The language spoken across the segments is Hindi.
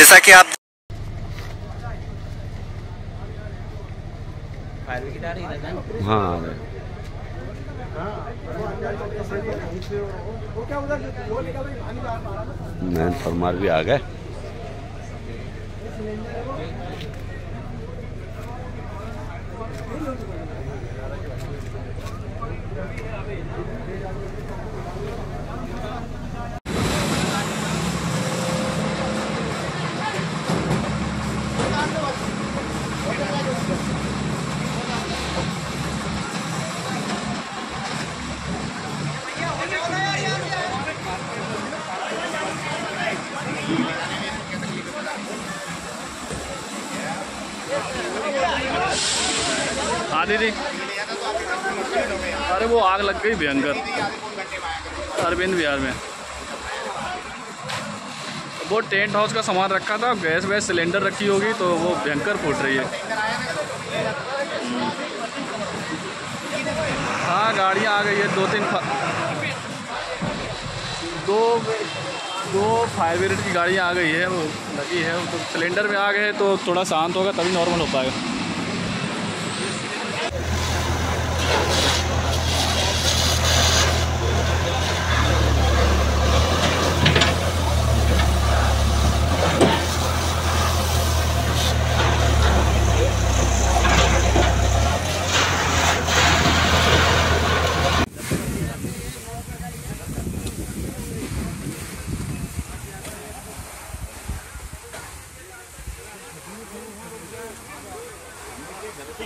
जैसा कि आप हाँ मैन फरमार भी आ गए। हाँ दीदी अरे वो आग लग गई भयंकर। अरविंद बिहार में। वो टेंट हाउस का सामान रखा था, गैस वैस सिलेंडर रखी होगी तो वो भयंकर फूट रही है। हाँ गाड़ियाँ आ गई है, दो तीन दो दो फायर ब्रिगेड की गाड़ियाँ आ गई है, वो लगी है तो सिलेंडर में आ गए तो थोड़ा शांत होगा, तभी नॉर्मल हो पाएगा।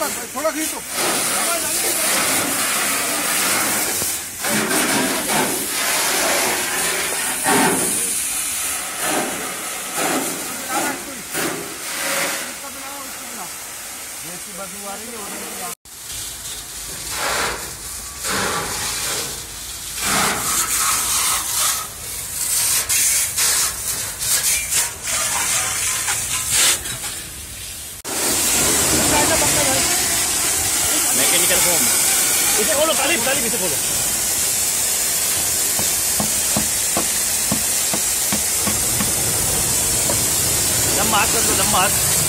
Solo mechanical foam. Isa follow, talib, talib bisa follow. Lambat, lambat.